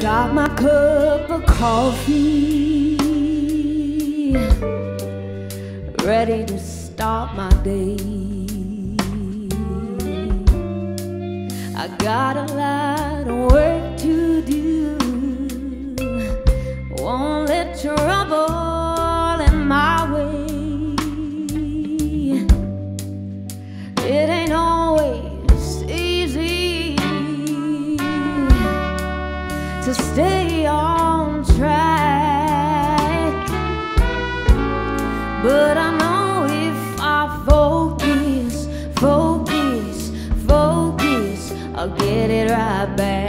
Got my cup of coffee ready to start my day. I got a lot of work to do. Won't let trouble in my way. It ain't always to stay on track. But I know if I focus, focus, focus, I'll get it right back.